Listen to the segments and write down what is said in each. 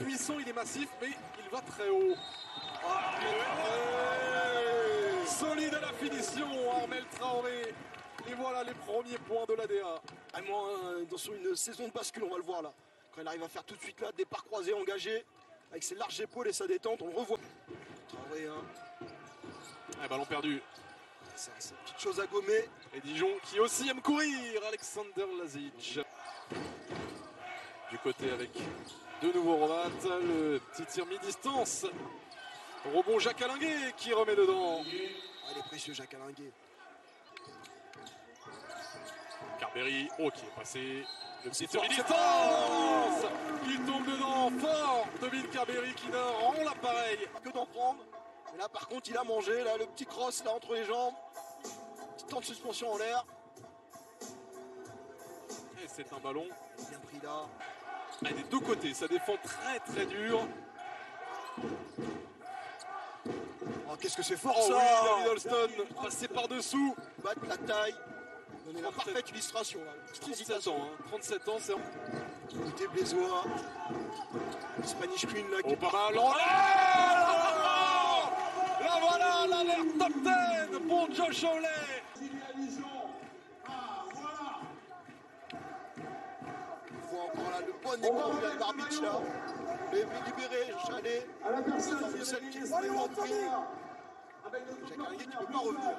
puissant, il est massif, mais il va très haut. Solide à la finition, Armel Traoré. Et voilà les premiers points de l'ADA. Vraiment, euh, dans une saison de bascule, on va le voir là. Quand il arrive à faire tout de suite là, départ croisé, engagé, avec ses larges épaules et sa détente, on le revoit. Traoré, hein, Un ballon perdu. c'est une petite chose à gommer. Et Dijon qui aussi aime courir, Alexander Lazic. Côté avec de nouveau Rovat, le petit tir mi-distance. Rebond Jacques Alinguet qui remet dedans. Ah, il est précieux, Jacques Alinguet. Carberry, oh qui est passé. Le petit tir mi-distance qui tombe dedans fort. Dominique Carberry qui n'a rend l'appareil. Que d'en prendre. Mais là, par contre, il a mangé. Là, le petit cross là entre les jambes. Petit temps de suspension en l'air. Et c'est un ballon Bien pris là. Ah, des deux côtés. Ça défend très très dur. Oh, qu'est-ce que c'est fort Oh ça oui, David Holston passé par-dessous. Battre la taille. Donner la parfaite illustration là. Petite 37 hésitation. ans, hein. 37 ans, c'est Côté Blésois. Spanish Queen là qui Oh, pas mal. Oh là Là voilà, l'alerte top 10 pour Josh Hawley. On encore là le bon écart de l'arbitre là. Le libéré, Chalet. C'est celle qui est pris. Jacques Alinguet qui ne peut pas revenir.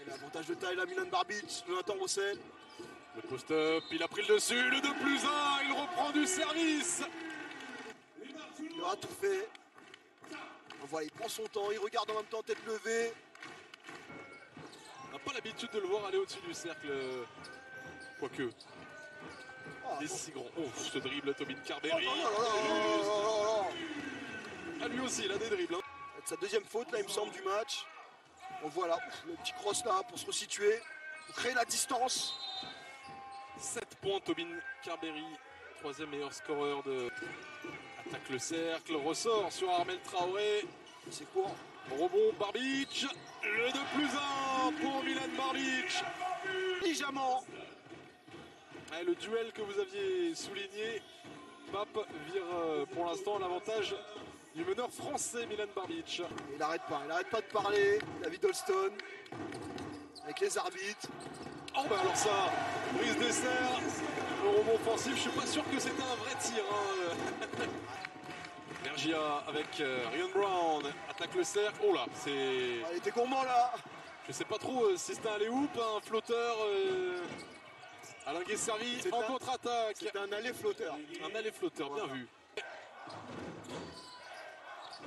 Et l'avantage de taille là, Milan Barbic, Jonathan Rossel. Le post-up, il a pris le dessus, le 2 plus 1, il reprend du service. Il aura tout fait. On voit, il prend son temps, il regarde en même temps tête levée. Pas l'habitude de le voir aller au-dessus du cercle. Quoique, Ah, il est si grand. Oh, ce dribble, Tobin Carberry. Ah, lui aussi, il a des dribbles. hein. Sa deuxième faute là, il me semble, du match. On voit là, le petit cross là pour se resituer, pour créer la distance. 7 points, Tobin Carberry, troisième meilleur scoreur de. Attaque le cercle, ressort sur Armel Traoré. C'est court. Rebond Barbic, le 2 plus 1 pour Milan Barbic. Intelligemment. Ouais, le duel que vous aviez souligné, Pape vire euh, pour l'instant l'avantage du meneur français Milan Barbic. Il n'arrête pas, il n'arrête pas de parler. David Holston. Avec les arbitres. Oh bah alors ça, brise dessert, le rebond offensif, je suis pas sûr que c'était un vrai tir. Hein. Avec euh, Ryan Brown, attaque le cercle. Oh là, c'est. Ah, il était gourmand là. Je sais pas trop euh, si c'était un lay-hoop, un flotteur. Euh... Alain Gué servi C'est en contre-attaque. C'est un aller flotteur. Un aller flotteur, bien vu.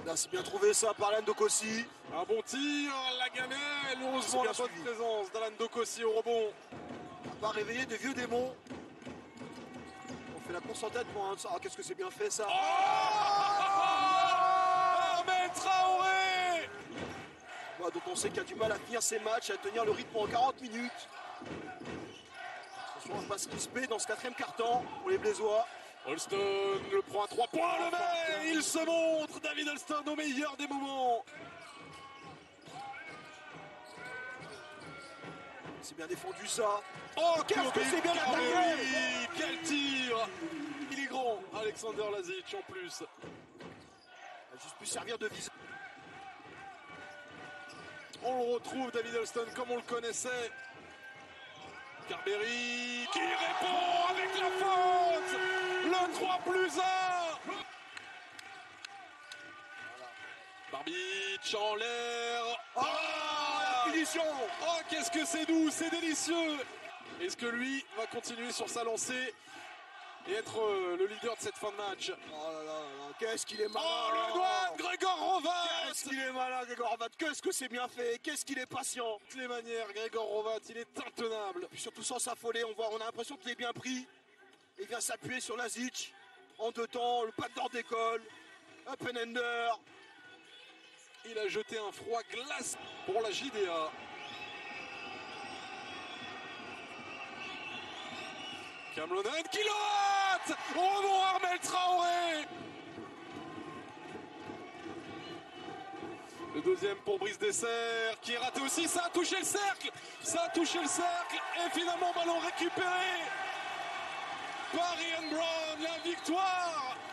Là, c'est bien trouvé ça par Alain Dokossi. Un bon tir, la gamelle, heureusement la bonne présence d'Alan Dokossi au rebond. On va réveiller des vieux démons. Fait la course en tête pour un. Ah, qu'est-ce que c'est bien fait ça. Ahmed Traoré Ouais, donc on sait qu'il a du mal à finir ses matchs, à tenir le rythme en 40 minutes. Attention, on va pas se crisper dans ce quatrième carton pour les Blésois. Holston le prend à 3 points, le met Il se montre, David Holston au meilleur des moments C'est bien défendu ça. Oh, Qu'est-ce que c'est bien attaqué Oui, Quel tir Il est grand, Alexander Lazic en plus. Il a juste pu servir de vis. On le retrouve, David Holston, comme on le connaissait. Carberry qui répond avec la faute Le 3 plus 1 Barbic en l'air Oh, qu'est-ce que c'est doux, c'est délicieux Est-ce que lui va continuer sur sa lancée et être euh, le leader de cette fin de match? Oh là là là là, qu'est-ce qu'il est malin Oh, le doigt de Grégor Rovat Qu'est-ce qu'il est malin, Grégoire Rovat Qu'est-ce que c'est bien fait Qu'est-ce qu'il est patient De toutes les manières, Grégor Rovat, il est intenable. Puis surtout sans s'affoler, on voit, on a l'impression qu'il est bien pris. Il vient s'appuyer sur Lazic. En deux temps, le pas d'or d'école. Open ender. Il a jeté un froid glace pour la JDA. Kamlonen qui Oh mon Armel Traoré Le deuxième pour Brice Dessert qui est raté aussi. Ça a touché le cercle. Ça a touché le cercle. Et finalement, ballon récupéré par Ian Brown. La victoire